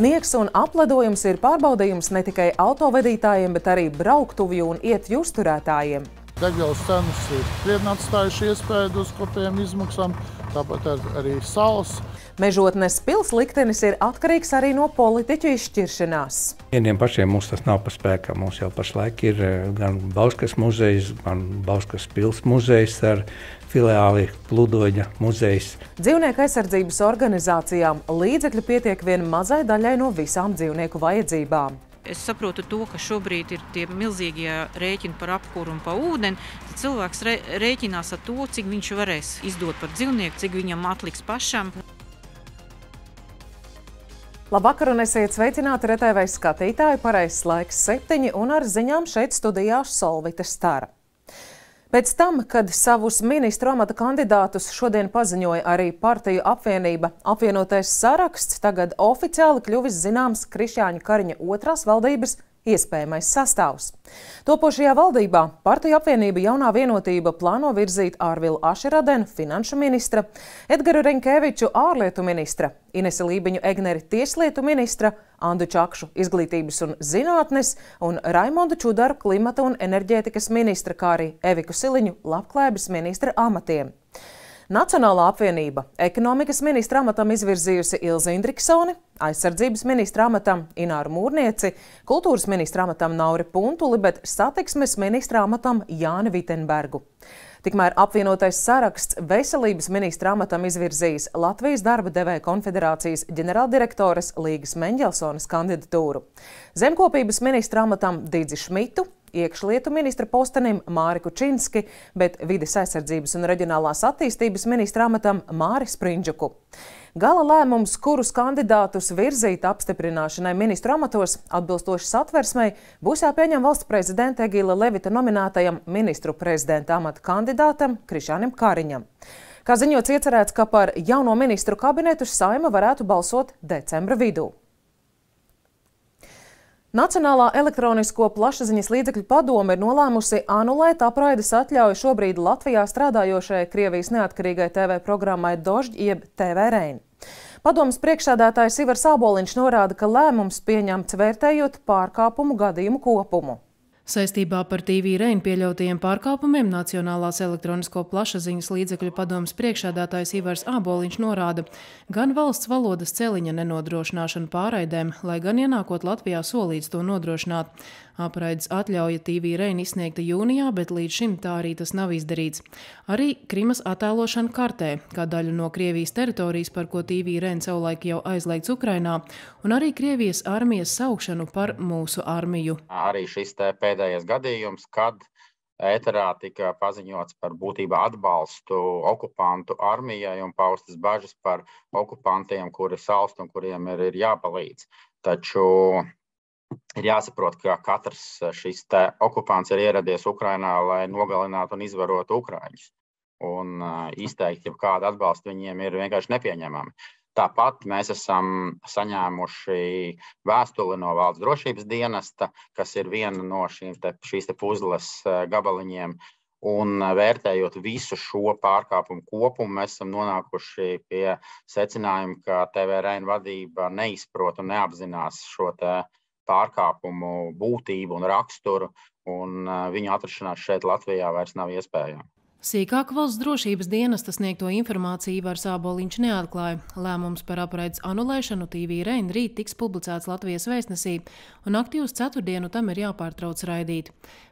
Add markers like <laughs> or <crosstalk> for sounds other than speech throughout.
Sniegs un apledojums ir pārbaudījums ne tikai autovadītājiem, bet arī brauktuvju un ietju uzturētājiem. Degvielas cenas ir krietni atstājuši iespēju uz kopējām izmaksām, tāpat ar, arī sāls. Mežotnes pils liktenis ir atkarīgs arī no politiķu izšķiršanās. Vieniem pašiem mums tas nav pa spēkam. Mums jau pašlaik ir eh, gan Bauskas muzejs, gan Bauskas pils muzejs ar filiāli Pludoņa muzejs. Dzīvnieku aizsardzības organizācijām līdzekļu pietiek vien mazai daļai no visām dzīvnieku vajadzībām. Es saprotu to, ka šobrīd ir tie milzīgie rēķini par apkūru un par ūdeni. Tad cilvēks rēķinās ar to, cik viņš varēs izdot par dzīvnieku, cik viņam atliks pašam. Labvakar un esiet sveicināti RTV skatītāji. Pareizs laiks septiņi un ar ziņām šeit studijā Solvita Stara. Pēc tam, kad savus ministru amata kandidātus šodien paziņoja arī partiju apvienība, apvienotais saraksts tagad oficiāli kļuvis zināms Krišjāņa Kariņa otrās valdības iespējamais sastāvs. Topošajā valdībā partiju apvienība jaunā vienotība plāno virzīt Ārvilu Ašeradenu, finanšu ministra, Edgaru Reņkeviču, ārlietu ministra, Inesi Lībiņu Egneri, tieslietu ministra, Andu Čakšu, izglītības un zinātnes un Raimondu Čudaru, klimata un enerģētikas ministra, kā arī Eviku Siliņu, labklājības ministra amatiem. Nacionālā apvienība ekonomikas ministra amatam izvirzījusi Ilzi Indriksoni, aizsardzības ministra amatam Ināru Mūrnieci, kultūras ministra amatam Nauri Puntuli, bet satiksmes ministra amatam Jāni Vitenbergu. Tikmēr apvienotais saraksts veselības ministra amatam izvirzījis Latvijas darba devēja konfederācijas ģenerāldirektoras Līgas Meņģelsonas kandidatūru. Zemkopības ministra amatam Dīdzi Šmitu, iekšlietu ministra postenim Māri Kučinski, bet vides aizsardzības un reģionālās attīstības ministra amatam Māri Sprindžuku. Gala lēmums, kurus kandidātus virzīt apstiprināšanai ministru amatos atbilstoši satversmei, būs jāpieņem valsts prezidenta Egīla Levita nominētajam ministru prezidenta amata kandidātam Krišānam Kariņam. Kā ziņots iecerēts, ka par jauno ministru kabinetu saima varētu balsot decembra vidū. Nacionālā elektronisko plašsaziņas līdzekļu padome ir nolēmusi anulēt apraides atļauju šobrīd Latvijā strādājošajai Krievijas neatkarīgai TV programmai Dožģi jeb TV Rein. Padomas priekšsēdētājs Ivars Āboliņš norāda, ka lēmums pieņemts vērtējot pārkāpumu gadījumu kopumu. Saistībā par TV Rein pieļautajiem pārkāpumiem Nacionālās elektronisko plašsaziņas līdzekļu padomas priekšādātājs Ivars Āboliņš norāda gan valsts valodas celiņa nenodrošināšanu pārraidēm, lai gan ienākot Latvijā solīts to nodrošināt. Apraides atļauja TV Rein izsniegta jūnijā, bet līdz šim tā arī tas nav izdarīts. Arī Krimas attēlošana kartē, kā daļu no Krievijas teritorijas, par ko TV Rein savulaik jau aizliegts Ukrainā, un arī Krievijas armijas saukšanu par mūsu armiju. Arī šis pēdējais gadījums, kad ēterā tika paziņots par būtībā atbalstu okupantu armijai un paustas bažas par okupantiem, kuri salst un kuriem ir, ir jāpalīdz. Taču ir jāsaprot, ka katrs šis okupants ir ieradies Ukrajinā, lai nogalinātu un izvarotu Ukrāņus. Un izteikt jau kādu atbalstu viņiem ir vienkārši nepieņemami. Tāpat mēs esam saņēmuši vēstuli no valsts drošības dienesta, kas ir viena no šīm te, šīs te puzles gabaliņiem. Un vērtējot visu šo pārkāpumu kopumu, mēs esam nonākuši pie secinājuma, ka TVRN vadība neizprot un neapzinās šo pārkāpumu būtību un raksturu, un viņu atrašanās šeit Latvijā vairs nav iespējama. Sīkāk valsts drošības dienesta sniegto informāciju Ivars Āboliņš neatklāja. Lēmums par apraides anulēšanu TV Rein rīt tiks publicēts Latvijas vēstnesī, un aktīvs ceturtdienu tam ir jāpārtrauc raidīt.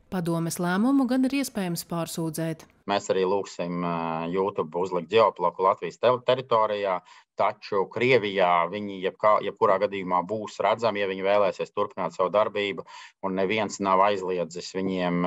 Padomes lēmumu gan ir iespējams pārsūdzēt. Mēs arī lūgsim YouTube uzlikt ģeobloku Latvijas teritorijā, taču Krievijā viņi jebkā, jebkurā gadījumā būs redzami, ja viņi vēlēsies turpināt savu darbību, un neviens nav aizliedzis viņiem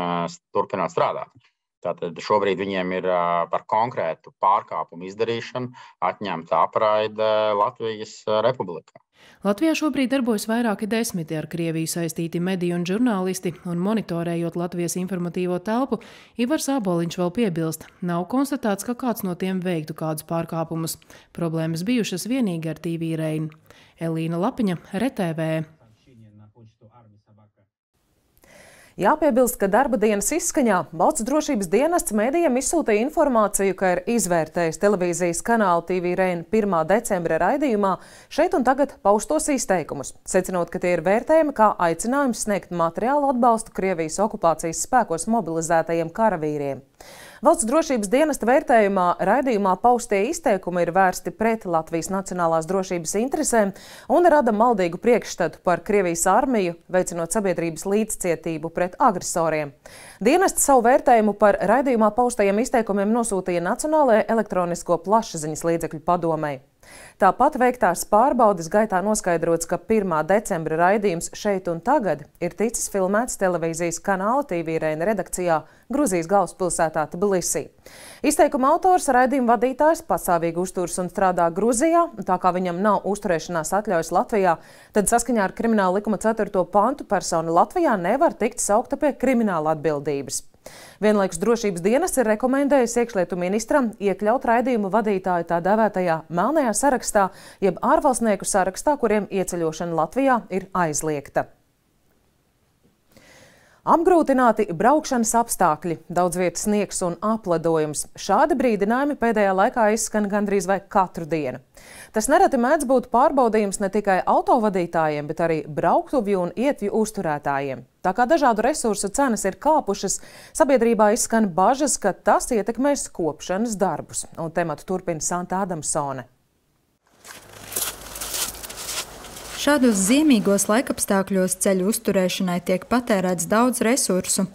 turpināt strādāt. Tātad šobrīd viņiem ir par konkrētu pārkāpumu izdarīšanu atņemta apraide Latvijas Republikā. Latvijā šobrīd darbojas vairāki desmiti ar Krieviju saistīti mediju un žurnālisti, un monitorējot Latvijas informatīvo telpu, Ivars Āboliņš vēl piebilst, nav konstatēts, ka kāds no tiem veiktu kādus pārkāpumus. Problēmas bijušas vienīgi ar TV Rein. Elīna Lapiņa, RTV. Jāpiebilst, ka darba dienas izskaņā valsts drošības dienests mēdījiem izsūtīja informāciju, ka ir izvērtējis televīzijas kanāla TV Reina 1. decembra raidījumā šeit un tagad paustos izteikumus, secinot, ka tie ir vērtējami kā aicinājums sniegt materiālu atbalstu Krievijas okupācijas spēkos mobilizētajiem karavīriem. Valsts drošības dienesta vērtējumā raidījumā paustie izteikumi ir vērsti pret Latvijas nacionālās drošības interesēm un rada maldīgu priekšstatu par Krievijas armiju, veicinot sabiedrības līdzcietību pret agresoriem. Dienests savu vērtējumu par raidījumā paustajiem izteikumiem nosūtīja Nacionālajai elektronisko plašsaziņas līdzekļu padomei. Tāpat veiktās pārbaudes gaitā noskaidrots, ka 1. decembra raidījums šeit un tagad ir ticis filmēts televīzijas kanāla TV Reina redakcijā Gruzijas galvaspilsētā Tbilisī. Izteikuma autors raidījuma vadītājs pastāvīgi uzturs un strādā Gruzijā, tā kā viņam nav uzturēšanās atļaujas Latvijā, tad saskaņā ar krimināla likuma 4. pantu persona Latvijā nevar tikt saukta pie krimināla atbildības. Vienlaikus drošības dienas ir rekomendējis iekšlietu ministram iekļaut raidījumu vadītāju tā dēvētajā melnajā sarakstā, jeb ārvalstnieku sarakstā, kuriem ieceļošana Latvijā ir aizliegta. Apgrūtināti braukšanas apstākļi, daudz vietas sniegs un apledojums. Šādi brīdinājumi pēdējā laikā izskan gandrīz vai katru dienu. Tas nereti mēdz būt pārbaudījums ne tikai autovadītājiem, bet arī brauktuvju un ietvju uzturētājiem. Tā kā dažādu resursu cenas ir kāpušas, sabiedrībā izskan bažas, ka tas ietekmēs kopšanas darbus. Un tematu turpina Santa Adamsone. Šādos ziemīgos laikapstākļos ceļu uzturēšanai tiek patērēts daudz resursu,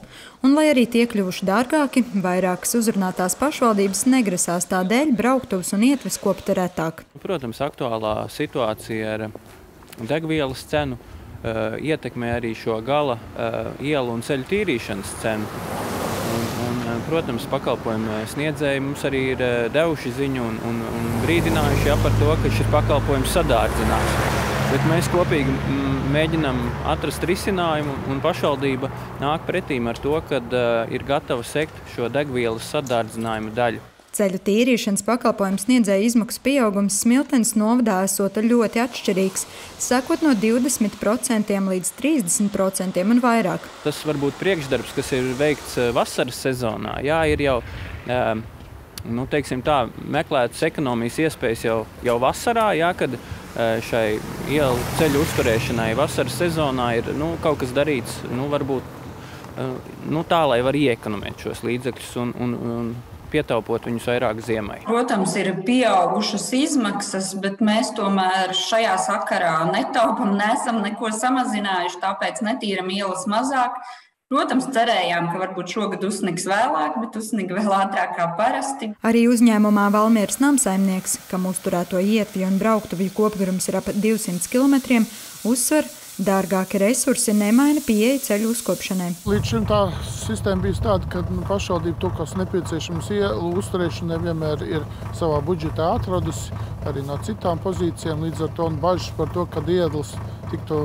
un, lai arī tie kļuvuši dārgāki, vairākas uzrunātās pašvaldības negrasās tādēļ brauktuvus un ietves kopt retāk. Protams, aktuālā situācija ar degvielas cenu ietekmē arī šo gala uh, ielu un ceļu tīrīšanas cenu. Un, un, protams, pakalpojumu sniedzēji mums arī ir devuši ziņu un, un, un brīdinājuši ja, par to, ka šis pakalpojums sadārdzinās. Bet mēs kopīgi mēģinām atrast risinājumu, un pašvaldība nāk pretīm ar to, ka uh, ir gatava sekt šo degvielas sadārdzinājumu daļu. Ceļu tīrīšanas pakalpojumu sniedzēja izmaksu pieaugums Smiltenes novadā esot ļoti atšķirīgs, sakot no 20% līdz 30% un vairāk. Tas var būt priekšdarbs, kas ir veikts vasaras sezonā. Jā, ir jau uh, nu, tā, meklētas ekonomijas iespējas jau, jau vasarā, jā, kad Eh, šai ielu ceļu uzturēšanai vasaras sezonā ir nu, kaut kas darīts, nu, varbūt eh, nu, tā, lai var iekonomēt šos līdzekļus un, un, un pietaupot viņus vairāk ziemai. Protams, ir pieaugušas izmaksas, bet mēs tomēr šajā sakarā netaupam, nesam neko samazinājuši, tāpēc netīram ielas mazāk. Protams, cerējām, ka varbūt šogad uzsnigs vēlāk, bet uzsniga vēl ātrāk kā parasti. Arī uzņēmumā Valmieras namsaimnieks, kam uzturēto ietvju un brauktuvju kopgarums ir ap 200 km, uzsver, Dārgāki resursi nemaina pieeja ceļu uzkopšanai. Līdz šim tā sistēma bija tāda, ka nu, pašvaldība to, kas nepieciešams ielu uzturēšanai, vienmēr ir savā budžetā atradusi arī no citām pozīcijām. Līdz ar to bažas par to, ka iedlas tiktu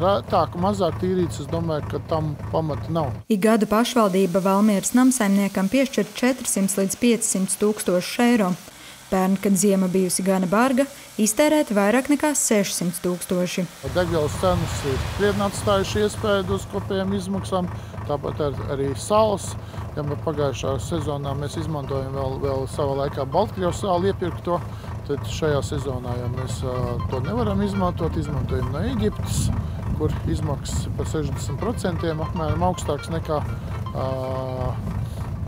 retāk, mazāk tīrīts, es domāju, ka tam pamata nav. Ik gada pašvaldība Valmieras namsaimniekam piešķir 400 līdz 500 tūkstošu eiro. Pērn, kad ziema bijusi gana barga, iztērēti vairāk nekā 600 tūkstoši. Degvielas cenas ir krietni atstājuši iespēju uz kopējām izmaksām, tāpat ar, arī sāls. Ja pagājušā sezonā mēs izmantojam vēl, vēl savā laikā Baltkrievas sāli iepirkto, tad šajā sezonā ja mēs to nevaram izmantot, izmantojam no Eģiptes, kur izmaksas par 60% apmēram augstāks nekā uh,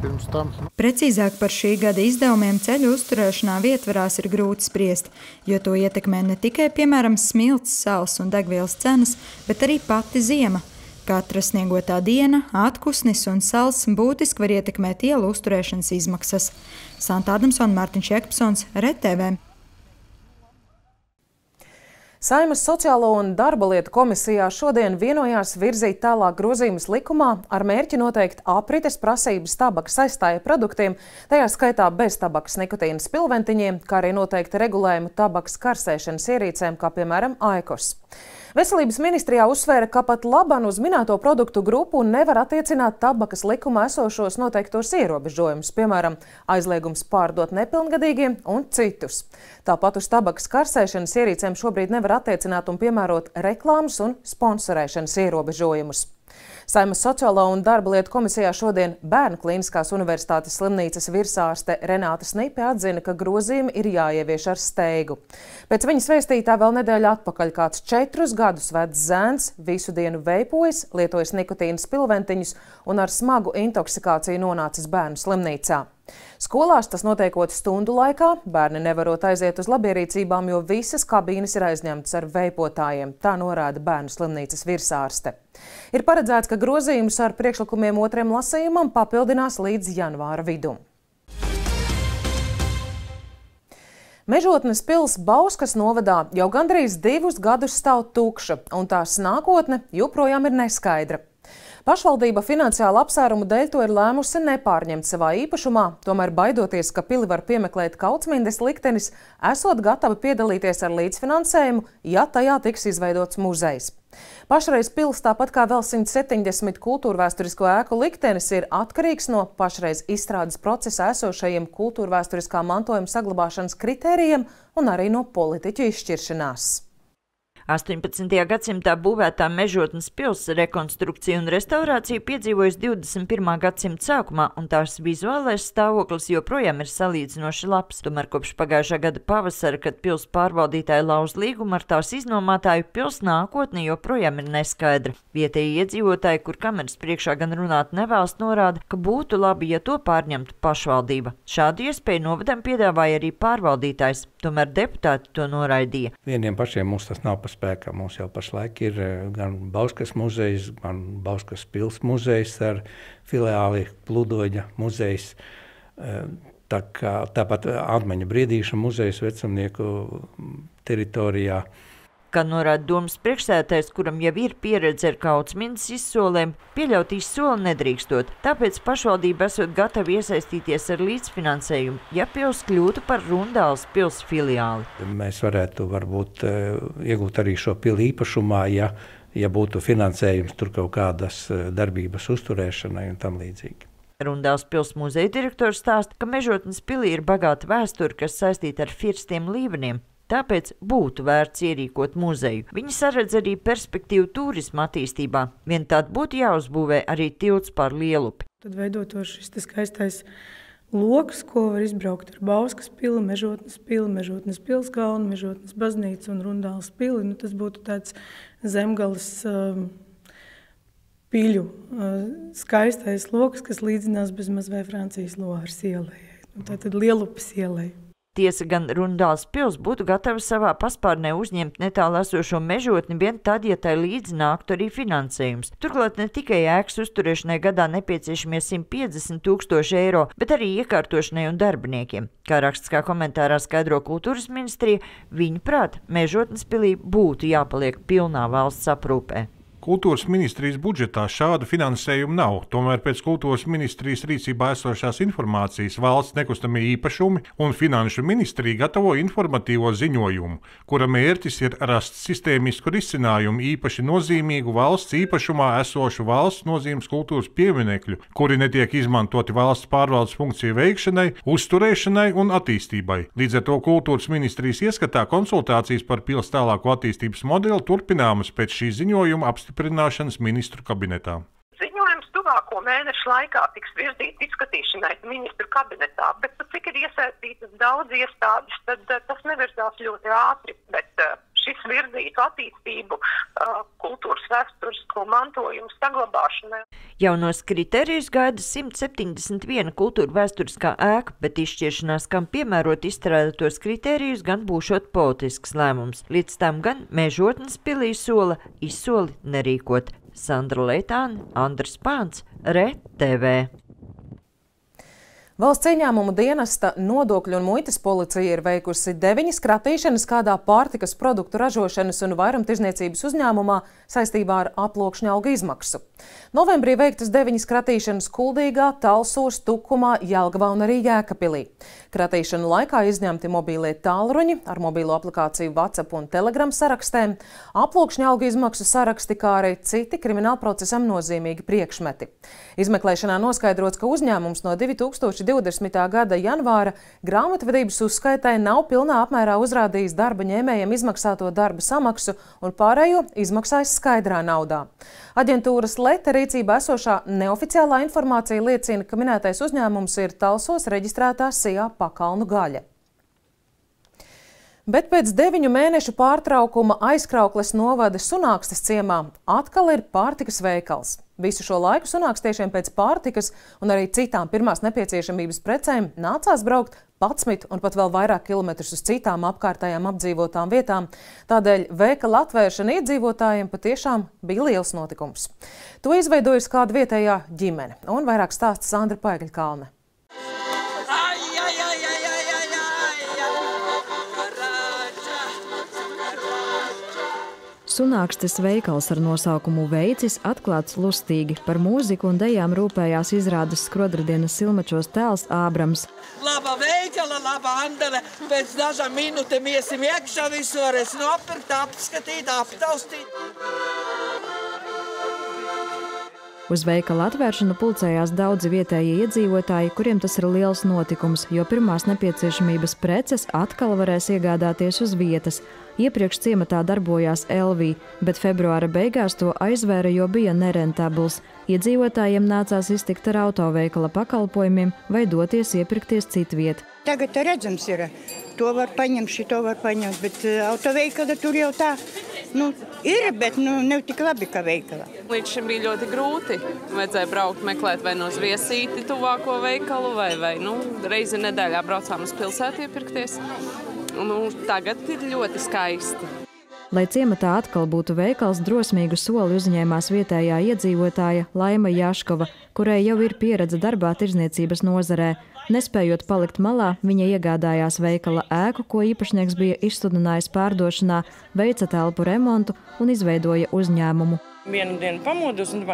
pirms tam. Precīzāk par šī gada izdevumiem ceļu uzturēšanā vietvarās ir grūti spriest, jo to ietekmē ne tikai, piemēram, smilts, sāls un degvielas cenas, bet arī pati ziema. Katra sniegotā diena, atpūsnis un sals būtiski var ietekmēt ielu uzturēšanas izmaksas. Santa Adamsona, Mārtiņš Jekpsons, RTV. Saimas Sociālo un darba lietu komisijā šodien vienojās virzīt tālāk grozījumus likumā ar mērķi noteikt aprites prasības tabakas aizstāja produktiem, tajā skaitā bez tabakas nikotīnas pilventiņiem, kā arī noteikti regulējumu tabakas karsēšanas ierīcēm, kā piemēram Aikos. Veselības ministrijā uzsvēra, ka pat laban uz minēto produktu grupu nevar attiecināt tabakas likuma esošos noteiktos ierobežojumus, piemēram, aizliegums pārdot nepilngadīgiem un citus. Tāpat uz tabakas karsēšanas ierīcēm šobrīd nevar attiecināt un piemērot reklāmas un sponsorēšanas ierobežojumus. Saimas sociālo un darba lietu komisijā šodien Bērnu klīniskās universitātes slimnīcas virsārste Renāta Snipe atzina, ka grozījumi ir jāievieš ar steigu. Pēc viņas vēstītā vēl nedēļa atpakaļ kāds četrus gadus vecs zēns visu dienu veipojas, lietojas nikotīnas pilventiņus un ar smagu intoksikāciju nonācis bērnu slimnīcā. Skolās tas notiekot stundu laikā, bērni nevarot aiziet uz labierīcībām, jo visas kabīnes ir aizņemtas ar veipotājiem, tā norāda bērnu slimnīcas virsārste. Ir paredzēts, ka grozījumus ar priekšlikumiem otriem lasījumam papildinās līdz janvāra vidum. Mežotnes pils Bauskas novadā jau gandrīz divus gadus stāv tukša, un tās nākotne joprojām ir neskaidra. Pašvaldība finansiāla apsvērumu dēļ to ir lēmusi nepārņemt savā īpašumā, tomēr baidoties, ka pili var piemeklēt kautsmindes liktenis, esot gatavi piedalīties ar līdzfinansējumu, ja tajā tiks izveidots muzejs. Pašreiz pils, tāpat kā vēl 170 kultūrvēsturisko ēku liktenis, ir atkarīgs no pašreiz izstrādes procesā esošajiem kultūrvēsturiskā mantojuma saglabāšanas kritērijiem un arī no politiķu izšķiršanās. 18. gadsimtā būvētā mežotnes pils rekonstrukcija un restaurācija piedzīvojas 21. gadsimta sākumā, un tās vizuālais stāvoklis joprojām ir salīdzinoši labs. Tomēr kopš pagājušā gada pavasara, kad pils pārvaldītāji lauz līgumu ar tās iznomātāju, pils nākotne joprojām ir neskaidra. Vietēji iedzīvotāji, kur kameras priekšā gan runāt nevēlas, norāda, ka būtu labi, ja to pārņemtu pašvaldība. Šādu iespēju novadam piedāvāja arī pārvaldītājs, tomēr deputāti to noraidīja. Vieniem pašiem mums tas nav pa spēkā. Mums jau pašlaik ir eh, gan Bauskas muzejs, gan Bauskas pils muzejs ar filiāli Pludoģa muzejs. Eh, tā kā, tāpat Atmeņa brīdīša muzejs vecumnieku teritorijā. Kā norāda domas priekšsētājs, kuram jau ir pieredze ar kauts minus izsolēm, pieļaut izsoli nedrīkstot, tāpēc pašvaldība esot gatava iesaistīties ar līdzfinansējumu, ja pils kļūtu par Rundāls pils filiāli. Mēs varētu varbūt eh, iegūt arī šo pili īpašumā, ja, ja būtu finansējums tur kaut kādas eh, darbības uzturēšanai un tam līdzīgi. Rundāls pils muzeja direktors stāsta, ka Mežotnes pilī ir bagāta vēsture, kas saistīta ar firstiem līveniem, Tāpēc būtu vērts ierīkot muzeju. Viņi saredz arī perspektīvu turisma attīstībā. Vien tāda būtu jāuzbūvē arī tilts pār Lielupi. Tad veidot šis skaistais lokus, ko var izbraukt ar Bauskas pili, Mežotnes pili, Mežotnes pilskalnu, Mežotnes baznīcu un Rundāls pili. Nu, tas būtu tāds zemgales um, piļu uh, skaistais lokus, kas līdzinās bezmaz vai Francijas loārs ielai. Nu, tātad Lielupas ielai. Tiesa gan Rundāls pils būtu gatava savā paspārnē uzņemt netālu esošo mežotni vien tad, ja tai līdzi nāktu arī finansējums. Turklāt ne tikai ēkas uzturēšanai gadā nepieciešamie 150 tūkstoši eiro, bet arī iekārtošanai un darbiniekiem. Kā rakstiskā komentārā skaidro kultūras ministrija, viņa prāt, mežotnes pilī būtu jāpaliek pilnā valsts aprūpē. Kultūras ministrijas budžetā šādu finansējumu nav. Tomēr pēc kultūras ministrijas rīcībā esošās informācijas valsts nekustamie īpašumi un finanšu ministrija gatavo informatīvo ziņojumu, kura mērķis ir rast sistēmisku risinājumu īpaši nozīmīgu valsts īpašumā esošu valsts nozīmes kultūras pieminekļu, kuri netiek izmantoti valsts pārvaldes funkciju veikšanai, uzturēšanai un attīstībai. Līdz ar to kultūras ministrijas ieskatā konsultācijas par pils tālāko attīstības modeli turpināmas pēc šī ziņojuma apstiprināšanas apstiprināšanas ministru kabinetā. Ziņojums tuvāko mēnešu laikā tiks virzīts izskatīšanai ministru kabinetā, bet cik ir iesaistītas daudz iestādes, tad uh, tas nevirzās ļoti ātri. Bet, uh, šis virzītu attīstību uh, kultūras vēsturisko mantojumu saglabāšanai. Jaunos kriterijus gaida 171 kultūra vēsturiskā ēka, bet izšķiršanās, kam piemērot izstrādātos kriterijus, gan būšot politisks lēmums. Līdz tam gan mežotnes pilī sola izsoli nerīkot. Sandra Leitāna, Andrs Pāns, RTV. Valsts ieņēmumu dienesta nodokļu un muitas policija ir veikusi deviņas kratīšanas kādā pārtikas produktu ražošanas un vairumtirdzniecības uzņēmumā saistībā ar aploksņa algu izmaksu. Novembrī veiktas deviņas kratīšanas Kuldīgā, Talsos, Tukumā, Jelgavā un arī Jēkapilī. Kratīšanu laikā izņemti mobīlie tālruņi ar mobīlo aplikāciju WhatsApp un Telegram sarakstēm, aploksņa algu izmaksu saraksti, kā arī citi krimināla procesam nozīmīgi priekšmeti. Izmeklēšanā noskaidrots, ka uzņēmums no 2000 2020. gada janvāra grāmatvedības uzskaitai nav pilnā apmērā uzrādījis darba ņēmējiem izmaksāto darba samaksu un pārējo izmaksājis skaidrā naudā. Aģentūras Leta rīcībā esošā neoficiālā informācija liecina, ka minētais uzņēmums ir Talsos reģistrētā SIA pakalnu gaļa. Bet pēc deviņu mēnešu pārtraukuma aizkraukles novada Sunākstes ciemā atkal ir pārtikas veikals. Visu šo laiku sunākstiešiem pēc pārtikas un arī citām pirmās nepieciešamības precēm nācās braukt 11 un pat vēl vairāk kilometrus uz citām apkārtējām apdzīvotām vietām. Tādēļ veikala atvēršana iedzīvotājiem patiešām bija liels notikums. To izveidojusi kāda vietējā ģimene un vairāk stāsta Sandra Paigļkalne. Sunākstes veikals ar nosaukumu Veicis atklāts lustīgi. Par mūziku un dejām rūpējās izrādes skrodradienas silmačos tēls Ābrams. Laba veikala, laba andele. Pēc dažām minūtēm iesim iekšā visu varēs nopirkt, apskatīt, aptaustīt. Uz veikala atvēršanu pulcējās daudzi vietējie iedzīvotāji, kuriem tas ir liels notikums, jo pirmās nepieciešamības preces atkal varēs iegādāties uz vietas. Iepriekš ciematā darbojās Elvī, bet februāra beigās to aizvēra, jo bija nerentabls. Iedzīvotājiem nācās iztikt ar autoveikala pakalpojumiem vai doties iepirkties citviet. Tagad redzams ir, to var paņemt, šito var paņemt, bet eh, autoveikala tur jau tā nu, ir, bet nu, ne tik labi kā veikala. Līdz šim bija ļoti grūti. Vajadzēja braukt, meklēt vai no zviesīti tuvāko veikalu, vai, vai nu, reizi nedēļā braucām uz pilsētu iepirkties. Nu, tagad ir ļoti skaisti. Lai ciematā atkal būtu veikals, drosmīgu soli uzņēmās vietējā iedzīvotāja Laima Jaškova, kurai jau ir pieredze darbā tirzniecības nozarē. Nespējot palikt malā, viņa iegādājās veikala ēku, ko īpašnieks bija izsludinājis pārdošanā, veica telpu remontu un izveidoja uzņēmumu. Vienu dienu pamodus, un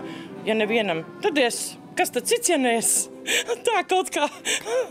ja nevienam, tad es kas tad cits, ja ne es? <laughs> Tā kaut kā.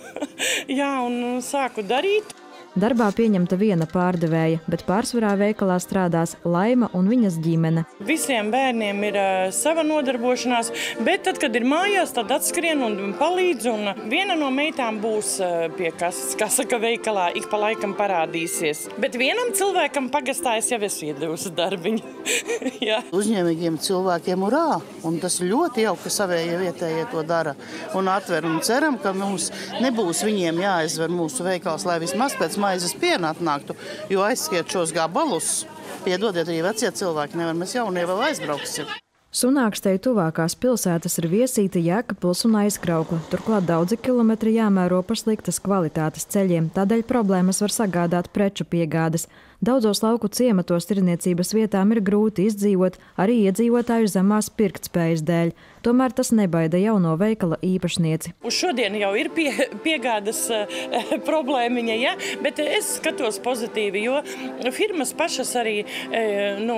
<laughs> Jā, un sāku darīt. Darbā pieņemta viena pārdevēja, bet pārsvarā veikalā strādās Laima un viņas ģimene. Visiem bērniem ir uh, sava nodarbošanās, bet tad, kad ir mājās, tad atskrien un palīdz. Un viena no meitām būs uh, pie kas, kas saka, veikalā ik pa laikam parādīsies. Bet vienam cilvēkam pagastā es jau esmu iedevusi darbiņu. <laughs> Uzņēmīgiem cilvēkiem urā, un tas ļoti jauki, ka savējie vietējie to dara un atver. Un ceram, ka mums nebūs viņiem jāizver mūsu veikals, lai vismaz pēc maizes piena atnāktu, jo aizskiet šos gabalus. Piedodiet, arī vecie cilvēki nevar, mēs jaunie vēl aizbrauksim. Sunākstei tuvākās pilsētas ir viesīta Jēkabpils un aizkraukla. Turklāt daudzi kilometri jāmēro pa sliktas kvalitātes ceļiem, tādēļ problēmas var sagādāt preču piegādes. Daudzos lauku ciematos tirniecības vietām ir grūti izdzīvot arī iedzīvotāju zemās pirktspējas dēļ. Tomēr tas nebaida jauno veikala īpašnieci. Uz šodien jau ir pie, piegādas uh, <laughs> problēmiņa, ja? bet es skatos pozitīvi, jo firmas pašas arī, uh, nu,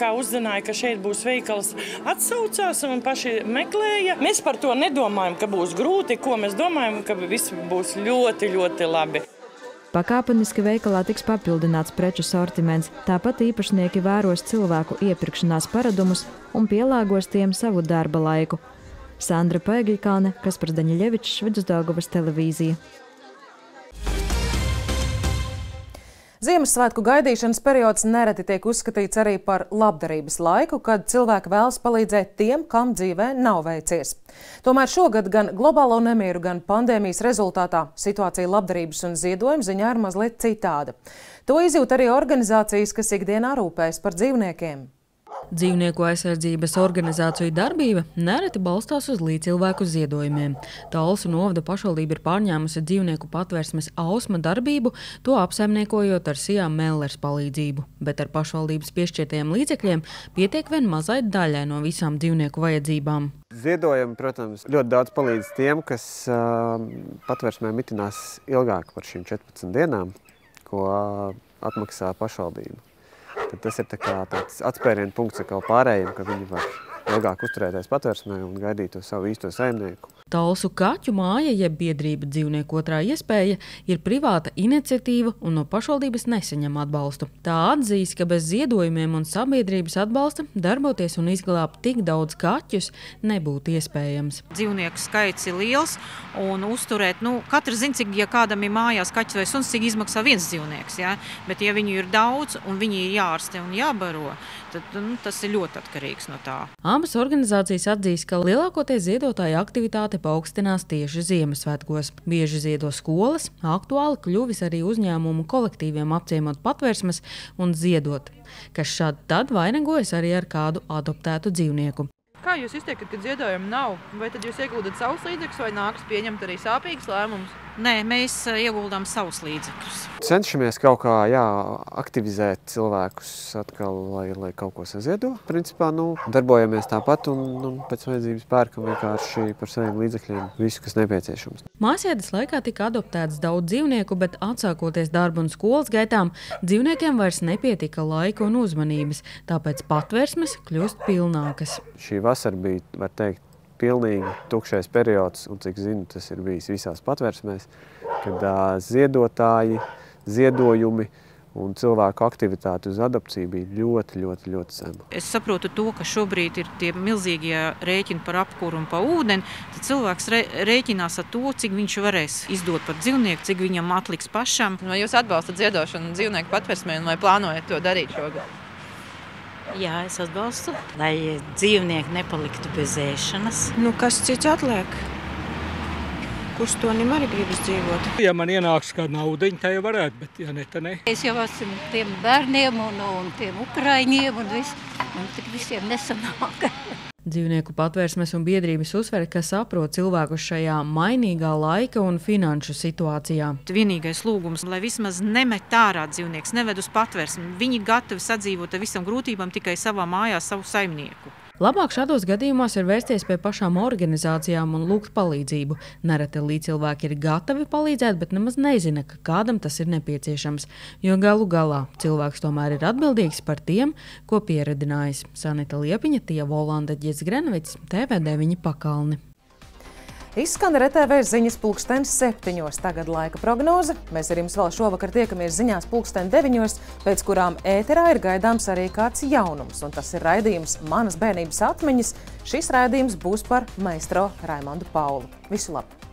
kā uzzināja, ka šeit būs veikals, atsaucās un paši meklēja. Mēs par to nedomājam, ka būs grūti, ko mēs domājam, ka viss būs ļoti, ļoti labi. Pakāpeniski veikalā tiks papildināts preču sortiments, tāpat īpašnieki vēros cilvēku iepirkšanās paradumus un pielāgos tiem savu darba laiku. Sandra Paigļkāne, Kaspars Daņļevičs, Vidusdaugavas televīzija. Ziemassvētku gaidīšanas periods nereti tiek uzskatīts arī par labdarības laiku, kad cilvēki vēlas palīdzēt tiem, kam dzīvē nav veicies. Tomēr šogad gan globālo nemieru, gan pandēmijas rezultātā situācija labdarības un ziedojuma ziņā ir mazliet citāda. To izjūt arī organizācijas, kas ikdienā rūpējas par dzīvniekiem. Dzīvnieku aizsardzības organizāciju darbība nereti balstās uz līdzcilvēku ziedojumiem. Talsu novada pašvaldība ir pārņēmusi dzīvnieku patvērsmes ausma darbību, to apsaimniekojot ar Sijām Mellers palīdzību. Bet ar pašvaldības piešķirtajiem līdzekļiem pietiek vien mazai daļai no visām dzīvnieku vajadzībām. Ziedojumi, protams, ļoti daudz palīdz tiem, kas uh, patvērsmē mitinās ilgāk par šīm 14 dienām, ko uh, atmaksā pašvaldība tad tas ir tā tāds atspērienu punkts pārējiem, ka viņi var ilgāk uzturēties patvērsmē un gaidīt to savu īsto saimnieku. Talsu kaķu māja, jeb biedrība dzīvnieku otrā iespēja, ir privāta iniciatīva un no pašvaldības nesaņem atbalstu. Tā atzīst, ka bez ziedojumiem un sabiedrības atbalsta darboties un izglābt tik daudz kaķus nebūtu iespējams. Dzīvnieku skaits ir liels un uzturēt, nu, katrs zina, cik, ja kādam ir mājās kaķis vai suns, cik izmaksā viens dzīvnieks. Ja? Bet, ja viņu ir daudz un viņi ir jārastē un jābaro, tad nu, tas ir ļoti atkarīgs no tā. Abas organizācijas atzīst, ka lielākoties ziedotāja aktivitāte paaugstinās tieši Ziemassvētkos. Bieži ziedo skolas, aktuāli kļuvis arī uzņēmumu kolektīviem apciemot patvērsmes un ziedot, kas šādi tad vainagojas arī ar kādu adoptētu dzīvnieku. Kā jūs izteikat, ka ziedojuma nav? Vai tad jūs ieguldat savus līdzekļus vai nāks pieņemt arī sāpīgus lēmumus? Nē, mēs ieguldām savus līdzekļus. Cenšamies kaut kā jā, aktivizēt cilvēkus atkal, lai, lai kaut ko saziedo. Principā nu, darbojamies tāpat un, un pēc vajadzības pērkam vienkārši par saviem līdzekļiem visu, kas nepieciešams. Māsēdes laikā tika adoptēts daudz dzīvnieku, bet atsākoties darba un skolas gaitām, dzīvniekiem vairs nepietika laika un uzmanības, tāpēc patvērsmes kļūst pilnākas. Šī vasara bija, var teikt, pilnīgi tukšais periods, un cik zinu, tas ir bijis visās patvērsmēs, kad uh, ziedotāji, ziedojumi un cilvēku aktivitāte uz adopciju bija ļoti, ļoti, ļoti zema. Es saprotu to, ka šobrīd ir tie milzīgie rēķini par apkuru un par ūdeni, tad cilvēks rēķinās ar to, cik viņš varēs izdot par dzīvnieku, cik viņam atliks pašam. Vai jūs atbalstat ziedošanu dzīvnieku patvērsmē un vai plānojat to darīt šogad? Jā, es atbalstu, lai dzīvnieki nepaliktu bez ēšanas. Nu, kas cits atliek? Kurš to arī gribas dzīvot? Ja man ienāks kāda nauda, tā jau varētu, bet ja ne, tad ne. Es jau esmu tiem bērniem un, un tiem ukraiņiem un, vis, un tik visiem nesanāk. <laughs> Dzīvnieku patvērsmes un biedrības uzsver, ka saprot cilvēkus šajā mainīgā laika un finanšu situācijā. Vienīgais lūgums, lai vismaz nemet ārā dzīvnieks, neved uz patvērsmi. Viņi gatavi sadzīvot ar visam grūtībām tikai savā mājā savu saimnieku. Labāk šādos gadījumos ir vērsties pie pašām organizācijām un lūgt palīdzību. Nereti līdzcilvēki ir gatavi palīdzēt, bet nemaz nezina, ka kādam tas ir nepieciešams. Jo galu galā cilvēks tomēr ir atbildīgs par tiem, ko pieredzinājis. Sanita Liepiņa, Tie Volanda Ģets Grenvits, TV9 pakalni. Izskan RTV ziņas pulkstenis septiņos. Tagad laika prognoze. Mēs ar jums vēl šovakar tiekamies ziņās pulksteni deviņos, pēc kurām ēterā ir gaidāms arī kāds jaunums. Un tas ir raidījums Manas bērnības atmiņas. Šis raidījums būs par maestro Raimondu Paulu. Visu labu!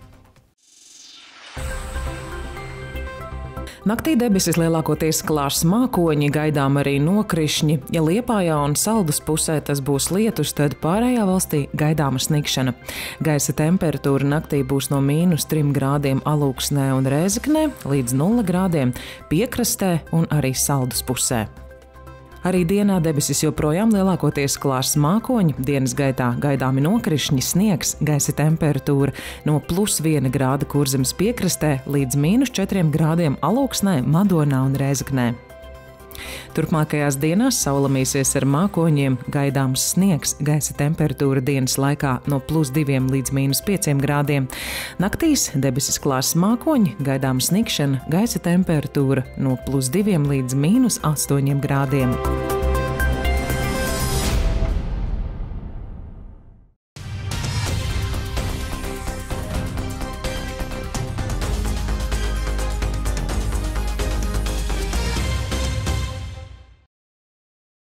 Naktī debesis lielākoties klārs mākoņi, gaidām arī nokrišņi. Ja Liepājā un Saldus pusē tas būs lietus, tad pārējā valstī gaidāma snikšana. Gaisa temperatūra naktī būs no mīnus 3 grādiem alūksnē un rēzeknē līdz 0 grādiem piekrastē un arī Saldus pusē. Arī dienā debesis joprojām lielākoties klārs mākoņi, dienas gaitā gaidāmi nokrišņi, sniegs, gaisa temperatūra no plus 1 grāda kurzemes piekrastē līdz mīnus 4 grādiem alūksnē, Madonā un Rēzaknē. Turpmākajās dienās saulamīsies ar mākoņiem, gaidāms sniegs, gaisa temperatūra dienas laikā no plus 2 līdz mīnus 5 grādiem. Naktīs debesis klāsts mākoņi, gaidāms snikšana, gaisa temperatūra no plus 2 līdz mīnus 8 grādiem.